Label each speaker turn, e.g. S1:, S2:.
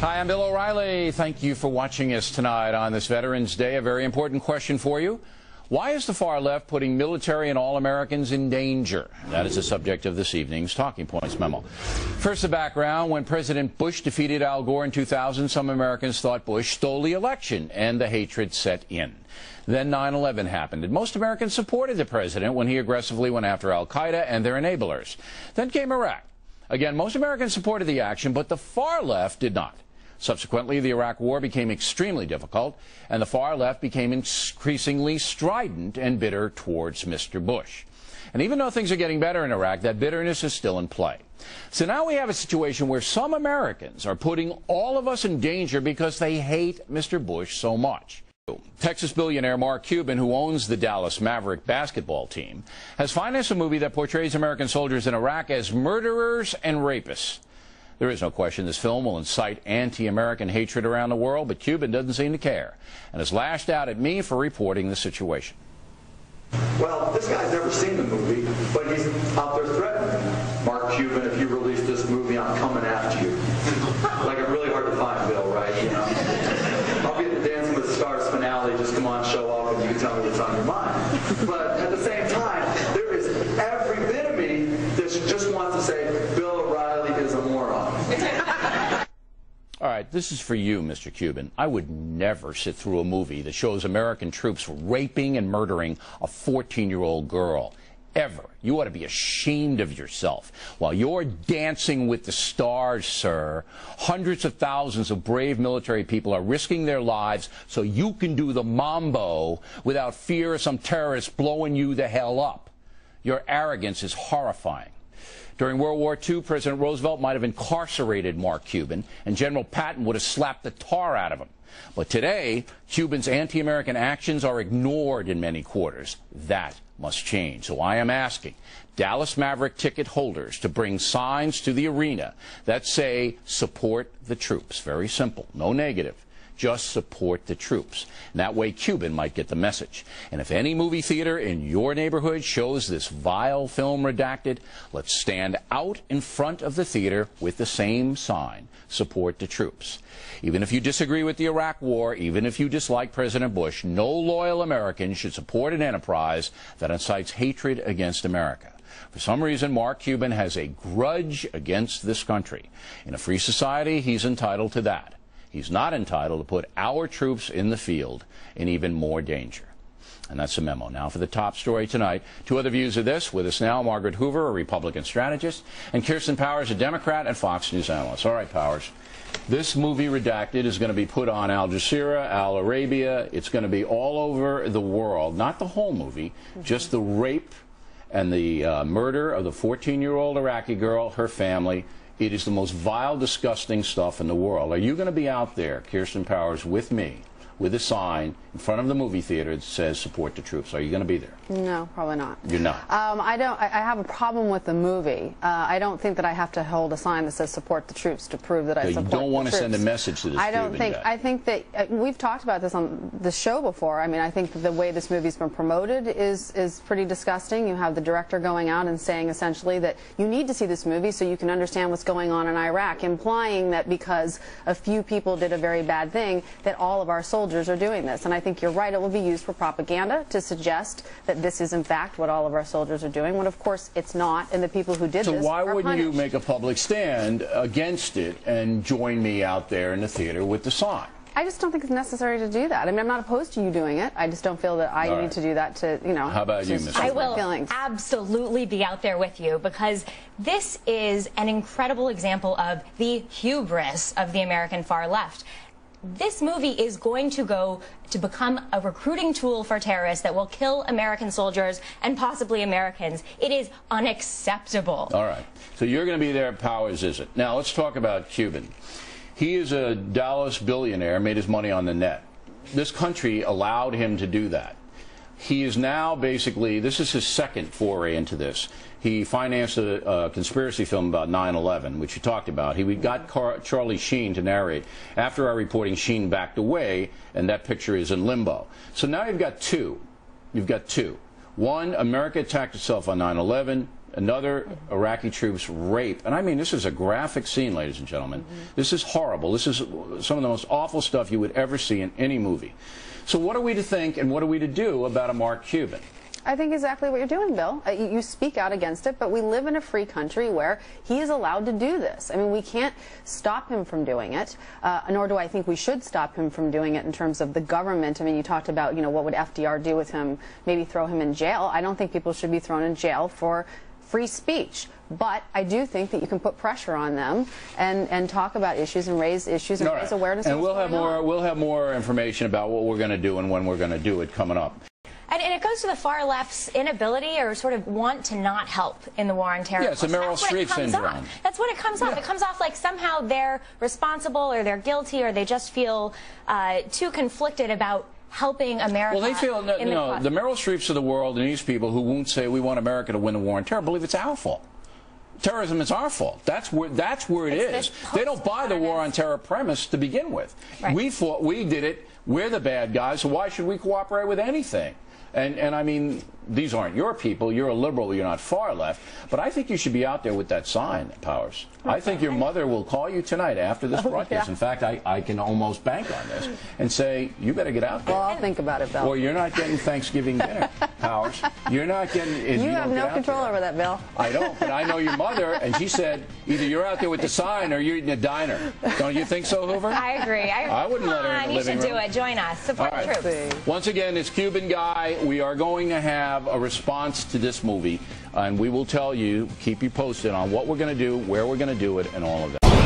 S1: Hi, I'm Bill O'Reilly. Thank you for watching us tonight on this Veterans Day. A very important question for you. Why is the far left putting military and all Americans in danger? That is the subject of this evening's Talking Points memo. First, the background. When President Bush defeated Al Gore in 2000, some Americans thought Bush stole the election, and the hatred set in. Then 9 11 happened, and most Americans supported the president when he aggressively went after Al Qaeda and their enablers. Then came Iraq. Again, most Americans supported the action, but the far left did not. Subsequently, the Iraq War became extremely difficult, and the far left became increasingly strident and bitter towards Mr. Bush. And even though things are getting better in Iraq, that bitterness is still in play. So now we have a situation where some Americans are putting all of us in danger because they hate Mr. Bush so much. Texas billionaire Mark Cuban, who owns the Dallas Maverick basketball team, has financed a movie that portrays American soldiers in Iraq as murderers and rapists. There is no question this film will incite anti-American hatred around the world, but Cuban doesn't seem to care and has lashed out at me for reporting the situation.
S2: Well, this guy's never seen the movie, but he's out there threatening Mark Cuban, if you release this movie, I'm coming after you. like, I'm really hard to find, Bill, right? You know? I'll be at the Dancing with the Stars finale, just come on, show up, and you can tell me what's on your mind. But at the same time, there is every bit of me that just wants to say, Bill O'Reilly is a moron.
S1: All right, this is for you, Mr. Cuban. I would never sit through a movie that shows American troops raping and murdering a 14 year old girl. Ever. You ought to be ashamed of yourself. While you're dancing with the stars, sir, hundreds of thousands of brave military people are risking their lives so you can do the mambo without fear of some terrorist blowing you the hell up. Your arrogance is horrifying. During World War II, President Roosevelt might have incarcerated Mark Cuban, and General Patton would have slapped the tar out of him. But today, Cuban's anti American actions are ignored in many quarters. That must change. So I am asking Dallas Maverick ticket holders to bring signs to the arena that say, support the troops. Very simple, no negative just support the troops. And that way Cuban might get the message. And if any movie theater in your neighborhood shows this vile film redacted, let's stand out in front of the theater with the same sign, support the troops. Even if you disagree with the Iraq War, even if you dislike President Bush, no loyal American should support an enterprise that incites hatred against America. For some reason, Mark Cuban has a grudge against this country. In a free society, he's entitled to that. He's not entitled to put our troops in the field in even more danger. And that's the memo. Now for the top story tonight. Two other views of this. With us now, Margaret Hoover, a Republican strategist, and Kirsten Powers, a Democrat and Fox News analyst. All right, Powers. This movie, Redacted, is going to be put on Al Jazeera, Al Arabiya. It's going to be all over the world. Not the whole movie, mm -hmm. just the rape and the uh, murder of the 14 year old Iraqi girl, her family. It is the most vile, disgusting stuff in the world. Are you going to be out there, Kirsten Powers, with me, with a sign in front of the movie theater that says support the troops. Are you going to be there?
S3: No, probably not.
S1: You're not?
S3: Um, I don't. I, I, have a problem with the movie. Uh, I don't think that I have to hold a sign that says support the troops to prove that I support
S1: You don't want
S3: to
S1: send a message to this
S3: I don't think.
S1: Guy.
S3: I think that uh, we've talked about this on the show before. I mean, I think the way this movie's been promoted is is pretty disgusting. You have the director going out and saying essentially that you need to see this movie so you can understand what's going on in Iraq, implying that because a few people did a very bad thing, that all of our soldiers are doing this. And I think you're right. It will be used for propaganda to suggest that this is in fact what all of our soldiers are doing, when of course it's not, and the people who did
S1: so
S3: this
S1: So why wouldn't
S3: punished.
S1: you make a public stand against it and join me out there in the theater with the sign?
S3: I just don't think it's necessary to do that. I mean, I'm not opposed to you doing it. I just don't feel that I need to do that to, you know.
S1: How about you, Ms.
S4: I will absolutely be out there with you because this is an incredible example of the hubris of the American far left this movie is going to go to become a recruiting tool for terrorists that will kill American soldiers and possibly Americans. It is unacceptable.
S1: All right. So you're going to be there. Powers is it? Now let's talk about Cuban. He is a Dallas billionaire, made his money on the net. This country allowed him to do that. He is now basically, this is his second foray into this. He financed a, a conspiracy film about 9-11, which you talked about. He got Car Charlie Sheen to narrate. After our reporting, Sheen backed away, and that picture is in limbo. So now you've got two. You've got two. One, America attacked itself on 9-11. Another Iraqi troops rape. And I mean, this is a graphic scene, ladies and gentlemen. This is horrible. This is some of the most awful stuff you would ever see in any movie. So, what are we to think and what are we to do about a Mark Cuban?
S3: I think exactly what you're doing, Bill. Uh, you, you speak out against it, but we live in a free country where he is allowed to do this. I mean, we can't stop him from doing it, uh, nor do I think we should stop him from doing it in terms of the government. I mean, you talked about, you know, what would FDR do with him? Maybe throw him in jail. I don't think people should be thrown in jail for free speech. But I do think that you can put pressure on them and, and talk about issues and raise issues and
S1: All
S3: raise
S1: right.
S3: awareness.
S1: And we'll have more.
S3: on.
S1: We'll have more information about what we're going to do and when we're going to do it coming up.
S4: And, and it goes to the far left's inability or sort of want to not help in the war on terror.
S1: Yeah, it's a
S4: That's
S1: Meryl
S4: what it
S1: Streep
S4: comes
S1: syndrome.
S4: off. That's what it comes off.
S1: Yeah.
S4: It comes off like somehow they're responsible or they're guilty or they just feel uh, too conflicted about helping America.
S1: Well, they feel no,
S4: the
S1: no, the Meryl Streeps of the world and these people who won't say we want America to win the war on terror believe it's our fault. Terrorism is our fault. That's where that's where it
S4: It's
S1: is. They don't buy the war on terror premise to begin with.
S4: Right.
S1: We fought. We did it. We're the bad guys. So why should we cooperate with anything? And and I mean, these aren't your people. You're a liberal. You're not far left. But I think you should be out there with that sign, Powers. I think your mother will call you tonight after this oh, broadcast.
S3: yeah.
S1: In fact, I, I can almost bank on this and say you better get out there.
S3: Well, I'll think about it, Bill.
S1: Or you're not getting Thanksgiving dinner, Powers. You're not getting. if
S3: you
S1: don't
S3: have no control
S1: there.
S3: over that, Bill.
S1: I don't, but I know your mother, and she said either you're out there with the sign or you're eating a diner. Don't you think so, Hoover?
S4: I agree. I,
S1: I wouldn't let her in
S4: Come
S1: the
S4: on, You
S1: living
S4: should do it. Join us. Support
S1: All right.
S4: the troops.
S1: Once again, this Cuban guy, we are going to have a response to this movie, and we will tell you, keep you posted on what we're going to do, where we're going to do it, and all of that.